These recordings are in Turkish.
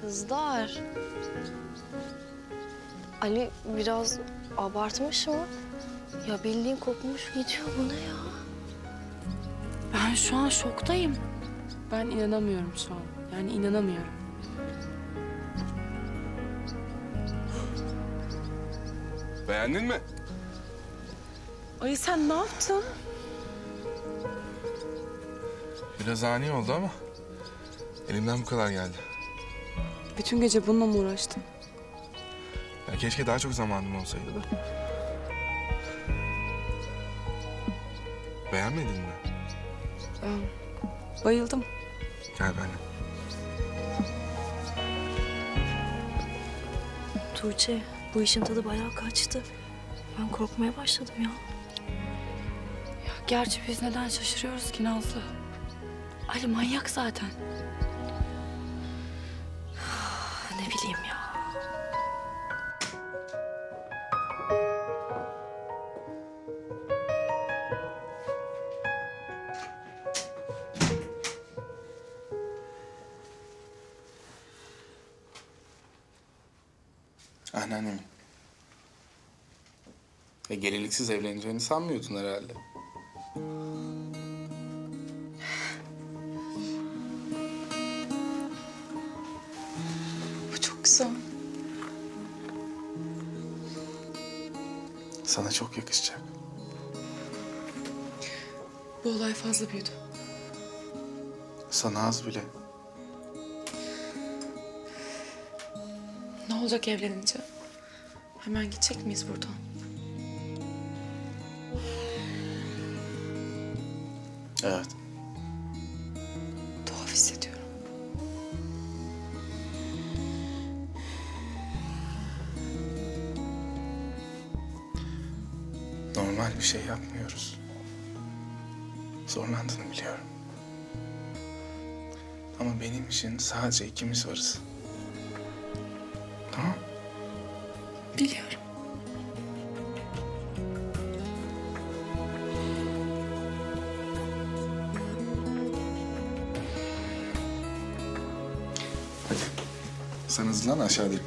Kızlar. Ali biraz abartmış mı? Ya bildiğin kopmuş gidiyor bu ne ya? Ben şu an şoktayım. Ben inanamıyorum şu an. Yani inanamıyorum. Beğendin mi? Ay sen ne yaptın? Biraz ani oldu ama elimden bu kadar geldi. Bütün gece bununla mı uğraştın? Ya keşke daha çok zamanım olsaydı da. Beğenmedin mi? Ben bayıldım. Gel benimle. Tuğçe bu işin tadı bayağı kaçtı. Ben korkmaya başladım ya. Gerçi biz neden şaşırıyoruz ki Nazlı? Ali manyak zaten. Ne bileyim ya. Anneannemin. E geliliksiz evleneceğini sanmıyordun herhalde. Bu çok güzel. Sana çok yakışacak. Bu olay fazla büyüdü. Sana az bile. Ne olacak evlenince? Hemen gidecek miyiz buradan? Evet. Tuhaf hissediyorum. Normal bir şey yapmıyoruz. Zorlandığını biliyorum. Ama benim için sadece ikimiz varız. Tamam? Biliyorum. Sen hızlan aşağıdayım.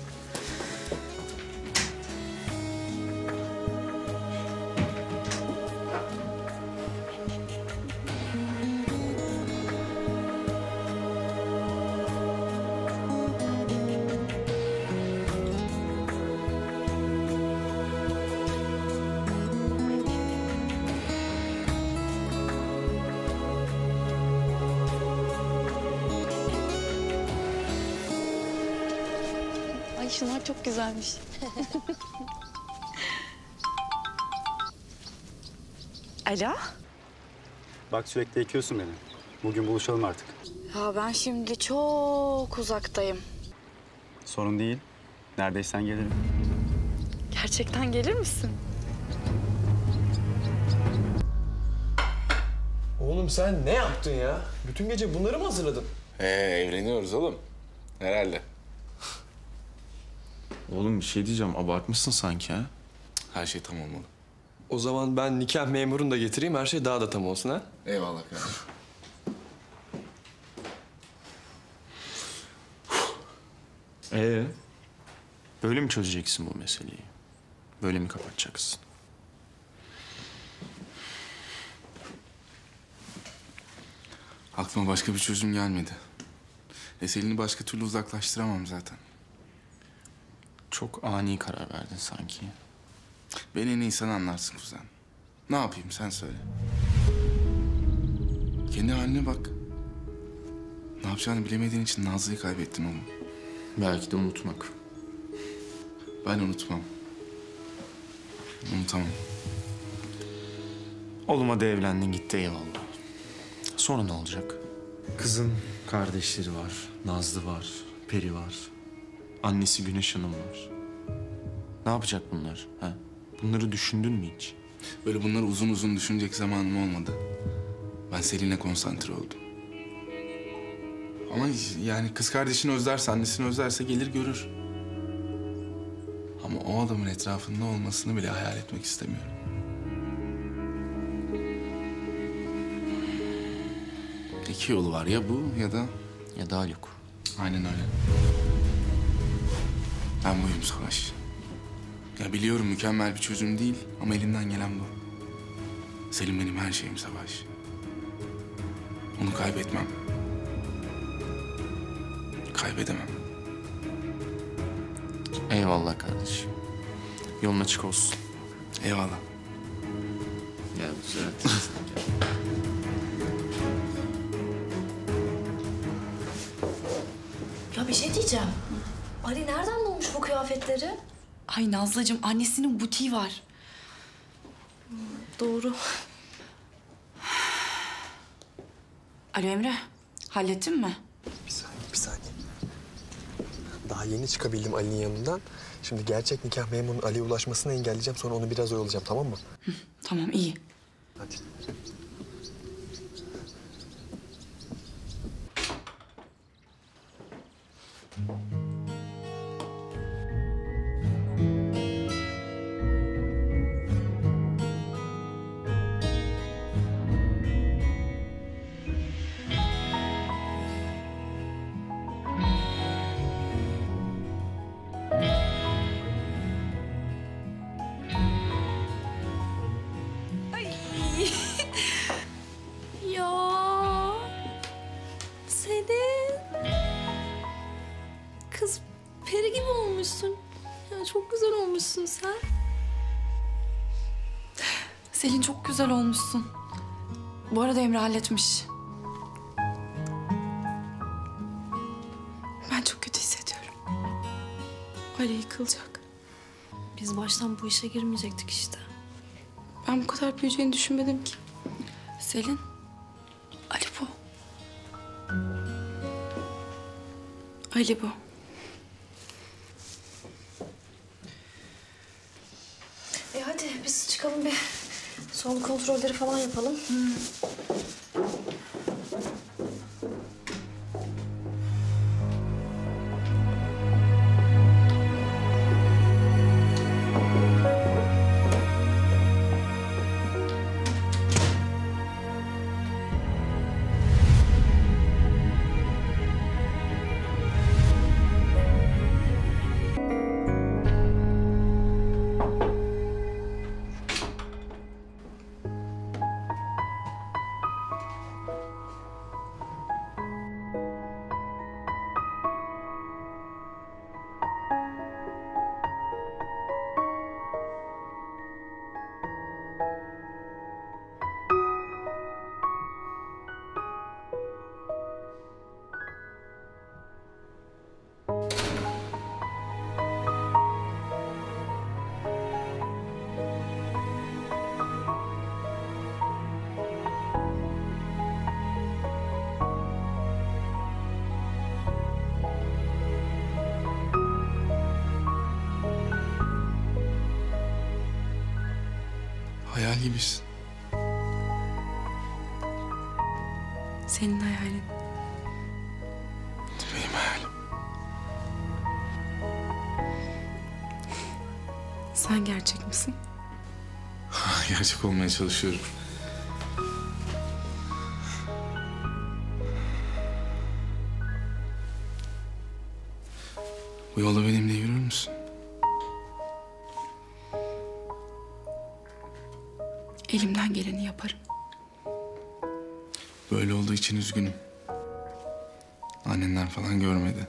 Ay şunlar çok güzelmiş. Alo? Bak sürekli ekiyorsun beni. Bugün buluşalım artık. Ya ben şimdi çok uzaktayım. Sorun değil. Neredeysen gelirim. Gerçekten gelir misin? Oğlum sen ne yaptın ya? Bütün gece bunları mı hazırladın? Ee, evleniyoruz oğlum. Herhalde. Oğlum bir şey diyeceğim. Abartmışsın sanki ha. Her şey tam olmalı. O zaman ben nikah memurunu da getireyim. Her şey daha da tam olsun ha? Eyvallah kardeşim. Ee? Böyle mi çözeceksin bu meseleyi? Böyle mi kapatacaksın? Aklıma başka bir çözüm gelmedi. Eselini başka türlü uzaklaştıramam zaten. Çok ani karar verdin sanki. Beni en iyi sen anlarsın kuzen. Ne yapayım sen söyle. Kendi haline bak. Ne yapacağını bilemediğin için Nazlı'yı kaybettin oğlum. Belki de unutmak. Ben unutmam. Unutamam. Oğlum hadi evlendin gitti eyvallah. Sonra ne olacak? Kızın kardeşleri var. Nazlı var. Peri var. Annesi Güneş Hanım var. Ne yapacak bunlar? Ha? Bunları düşündün mü hiç? Böyle bunları uzun uzun düşünecek zamanım olmadı. Ben Selin'e konsantre oldum. Ama yani kız kardeşini özlerse, annesini özlerse gelir görür. Ama o adamın etrafında olmasını bile hayal etmek istemiyorum. İki yolu var ya bu ya da Ya da Haluk. aynen öyle. Ben buyum Savaş. Ya biliyorum mükemmel bir çözüm değil ama elimden gelen bu. Selim benim her şeyim Savaş. Onu kaybetmem. Kaybedemem. Eyvallah kardeşim. Yolun açık olsun. Eyvallah. Ya güzel. Ya bir şey diyeceğim. Ali nereden bulmuş bu kıyafetleri? Ay Nazlıcığım annesinin butiği var. Doğru. Alo Emre hallettin mi? Bir saniye, bir saniye. Daha yeni çıkabildim Ali'nin yanından. Şimdi gerçek nikah memurunun Ali'ye ulaşmasını engelleyeceğim. Sonra onu biraz oyalayacağım, tamam mı? Tamam iyi. Hadi. Ya Selin çok güzel olmuşsun. Bu arada Emre halletmiş. Ben çok kötü hissediyorum. Ali yıkılacak. Biz baştan bu işe girmeyecektik işte. Ben bu kadar büyüyeceğini düşünmedim ki. Selin, Ali bu. Ali bu. E hadi biz çıkalım bir son kontrolleri falan yapalım. Hayal gibisin. Senin hayalin. Benim hayalim. Sen gerçek misin? Gerçek olmaya çalışıyorum. Bu yolda benimle yürür müsün? Elimden geleni yaparım. Böyle olduğu için üzgünüm. Annenler falan görmedi.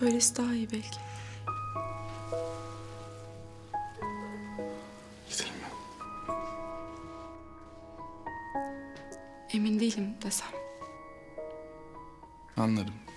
Böylesi daha iyi belki. Gidelim mi? Emin değilim desem. Anlarım.